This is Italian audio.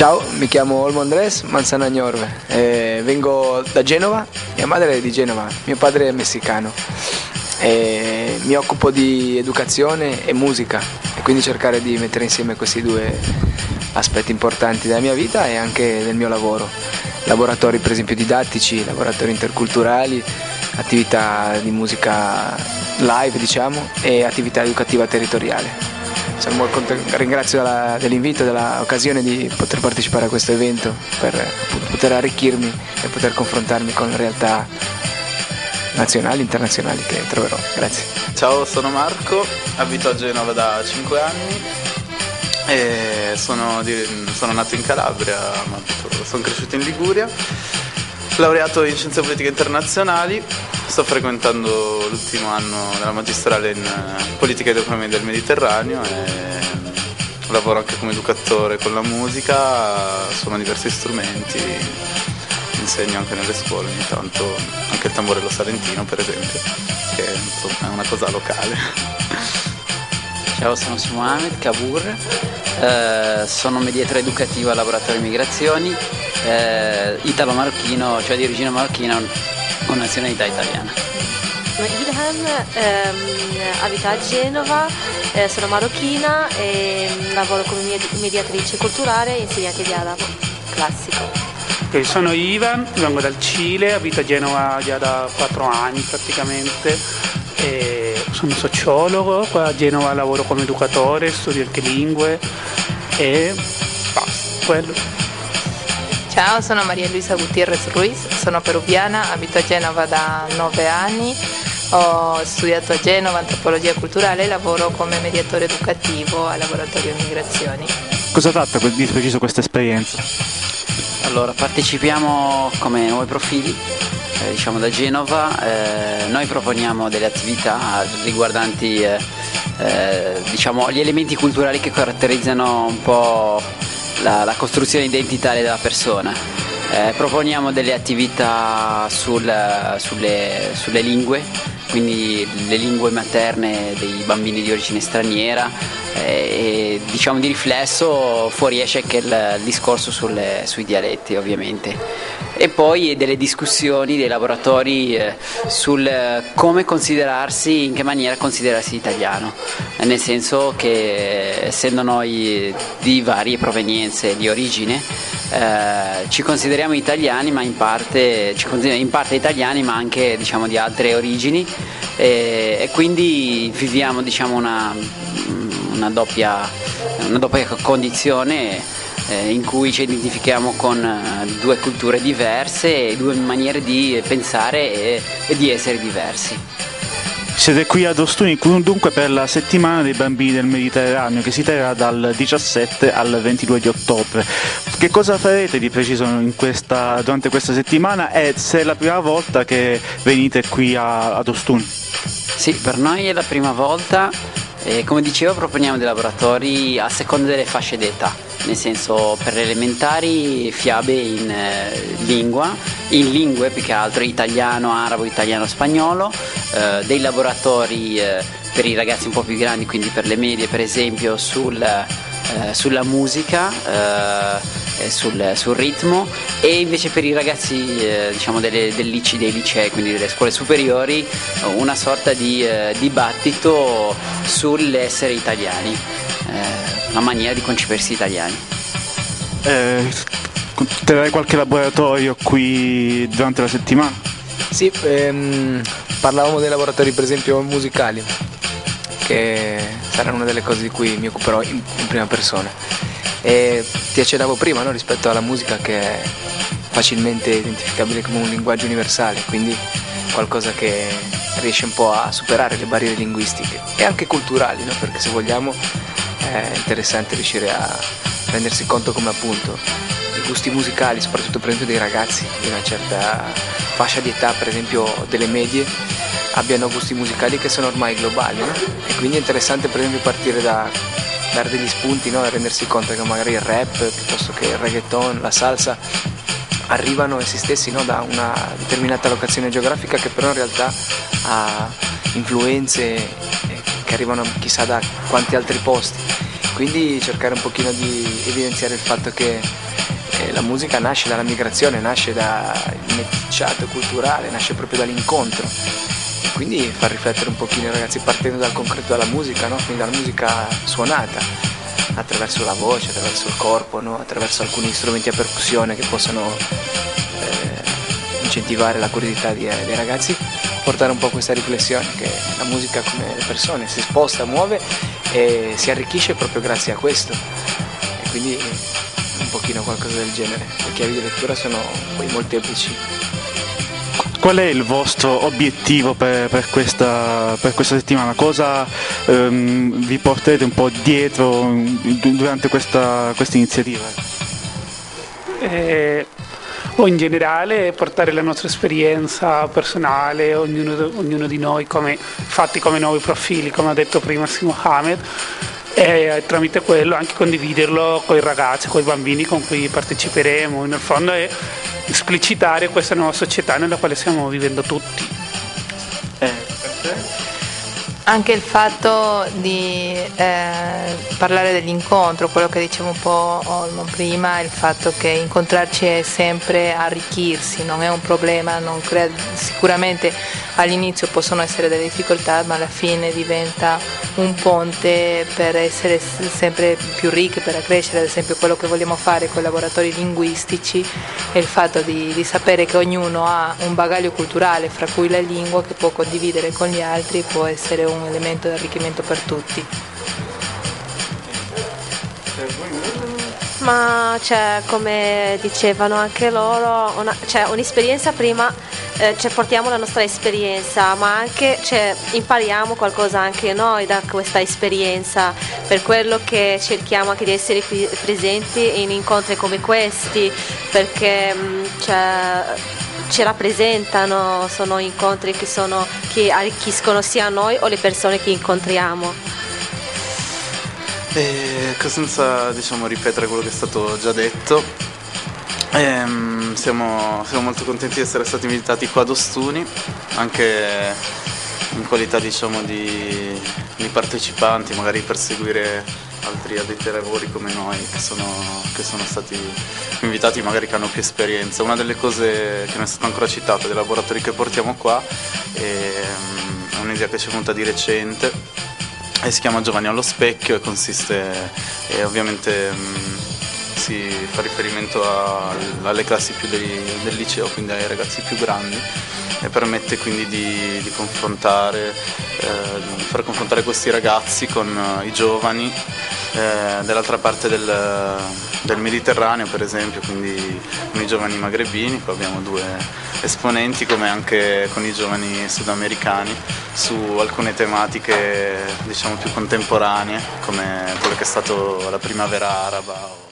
Ciao, mi chiamo Olmo Andres Manzana Gnorve, eh, vengo da Genova, mia madre è di Genova, mio padre è messicano. E mi occupo di educazione e musica e quindi cercare di mettere insieme questi due aspetti importanti della mia vita e anche del mio lavoro. Laboratori per esempio didattici, laboratori interculturali, attività di musica live diciamo e attività educativa territoriale. Ringrazio dell'invito, dell'occasione di poter partecipare a questo evento per poter arricchirmi e poter confrontarmi con realtà nazionali e internazionali che troverò. Grazie. Ciao, sono Marco, abito a Genova da 5 anni e sono, sono nato in Calabria, ma sono cresciuto in Liguria, laureato in scienze politiche internazionali, sto frequentando l'ultimo anno della magistrale in politica ed economia del Mediterraneo e lavoro anche come educatore con la musica, suono diversi strumenti, insegno anche nelle scuole ogni tanto, anche il tamborello salentino per esempio, che è una cosa locale. Ciao, sono Mohamed Kabur, eh, sono mediatore educativo al laboratorio migrazioni, eh, italo-marocchino, cioè di origine marocchina con nazionalità italiana. Ilham ehm, abita a Genova, eh, sono marocchina e mm, lavoro come mediatrice culturale e insegnante di arabo classico. Okay, sono Ivan, vengo dal Cile, abito a Genova già da 4 anni praticamente. E sono sociologo, qua a Genova lavoro come educatore, studio anche lingue e basta, quello. Ciao, sono Maria Luisa Gutierrez Ruiz, sono peruviana, abito a Genova da 9 anni, ho studiato a Genova antropologia culturale e lavoro come mediatore educativo al laboratorio migrazioni. Cosa tratta di preciso questa esperienza? Allora, partecipiamo come nuovi profili, eh, diciamo da Genova, eh, noi proponiamo delle attività riguardanti eh, eh, diciamo, gli elementi culturali che caratterizzano un po' la, la costruzione identitaria della persona. Eh, proponiamo delle attività sul, sulle, sulle lingue, quindi le lingue materne dei bambini di origine straniera, e diciamo di riflesso fuoriesce anche il discorso sulle, sui dialetti ovviamente e poi delle discussioni dei laboratori eh, sul come considerarsi, in che maniera considerarsi italiano, nel senso che essendo noi di varie provenienze di origine eh, ci consideriamo italiani ma in parte, in parte italiani ma anche diciamo, di altre origini. E, e quindi viviamo diciamo, una una doppia, una doppia condizione eh, in cui ci identifichiamo con eh, due culture diverse e due maniere di pensare e, e di essere diversi. Siete qui ad Ostuni dunque per la settimana dei bambini del Mediterraneo che si terrà dal 17 al 22 di ottobre. Che cosa farete di preciso questa, durante questa settimana e se è la prima volta che venite qui a, ad Ostuni? Sì, per noi è la prima volta e come dicevo proponiamo dei laboratori a seconda delle fasce d'età, nel senso per le elementari fiabe in eh, lingua, in lingue più che altro italiano, arabo, italiano, spagnolo, eh, dei laboratori eh, per i ragazzi un po' più grandi, quindi per le medie per esempio sul, eh, sulla musica eh, sul, sul, ritmo e invece per i ragazzi eh, diciamo delle, del lici, dei licei, quindi delle scuole superiori, una sorta di eh, dibattito sull'essere italiani, eh, una maniera di concepirsi italiani. Eh, terrai qualche laboratorio qui durante la settimana? Sì, ehm, parlavamo dei laboratori per esempio musicali, che saranno una delle cose di cui mi occuperò in, in prima persona e ti accennavo prima no? rispetto alla musica che facilmente identificabile come un linguaggio universale, quindi qualcosa che riesce un po' a superare le barriere linguistiche e anche culturali, no? perché se vogliamo è interessante riuscire a rendersi conto come appunto i gusti musicali, soprattutto per esempio dei ragazzi di una certa fascia di età, per esempio delle medie, abbiano gusti musicali che sono ormai globali no? e quindi è interessante per esempio partire da dare degli spunti no? e rendersi conto che magari il rap piuttosto che il reggaeton, la salsa arrivano essi stessi no? da una determinata locazione geografica che però in realtà ha influenze eh, che arrivano chissà da quanti altri posti. Quindi cercare un pochino di evidenziare il fatto che E la musica nasce dalla migrazione, nasce dal meticciato culturale, nasce proprio dall'incontro. Quindi far riflettere un pochino i ragazzi partendo dal concreto della musica, no? quindi dalla musica suonata, attraverso la voce, attraverso il corpo, no? attraverso alcuni strumenti a percussione che possono eh, incentivare la curiosità dei, dei ragazzi, portare un po' questa riflessione che la musica come le persone si sposta, muove e si arricchisce proprio grazie a questo. E quindi un pochino qualcosa del genere. Le chiavi di lettura sono poi molteplici. Qual è il vostro obiettivo per, per, questa, per questa, settimana? Cosa ehm, vi porterete un po' dietro durante questa, questa iniziativa? Eh, o in generale portare la nostra esperienza personale, ognuno, ognuno di noi, come, fatti come nuovi profili, come ha detto prima Simo Hamed, e tramite quello anche condividerlo con i ragazzi, con i bambini con cui parteciperemo. Nel fondo è esplicitare questa nuova società nella quale stiamo vivendo tutti. Eh, anche il fatto di eh, parlare dell'incontro, quello che dicevo un po' Olmo prima, il fatto che incontrarci è sempre arricchirsi, non è un problema, crea, sicuramente all'inizio possono essere delle difficoltà, ma alla fine diventa un ponte per essere sempre più ricchi, per crescere, ad esempio quello che vogliamo fare con i laboratori linguistici è il fatto di, di sapere che ognuno ha un bagaglio culturale, fra cui la lingua, che può condividere con gli altri, può essere un un elemento di arricchimento per tutti. Ma cioè, come dicevano anche loro, una, cioè, un'esperienza prima, eh, cioè, portiamo la nostra esperienza, ma anche cioè, impariamo qualcosa anche noi da questa esperienza, per quello che cerchiamo anche di essere presenti in incontri come questi, perché mm, cioè, ci rappresentano, sono incontri che, sono, che arricchiscono sia noi o le persone che incontriamo. E senza diciamo, ripetere quello che è stato già detto, ehm, siamo, siamo, molto contenti di essere stati invitati qua ad Ostuni, anche in qualità diciamo, di, di partecipanti, magari per seguire altri addetti ai lavori come noi che sono, che sono, stati invitati magari che hanno più esperienza. Una delle cose che non è stata ancora citata dei laboratori che portiamo qua è, è un'idea che ci è venuta di recente e si chiama Giovanni allo specchio e consiste e ovviamente mh, si fa riferimento a, alle classi più dei, del liceo, quindi ai ragazzi più grandi e permette quindi di, di confrontare, eh, far confrontare questi ragazzi con uh, i giovani eh, dall'altra parte del, del, Mediterraneo per esempio, quindi con i giovani magrebini, qua abbiamo due esponenti come anche con i giovani sudamericani su alcune tematiche diciamo più contemporanee come quello che è stato la primavera araba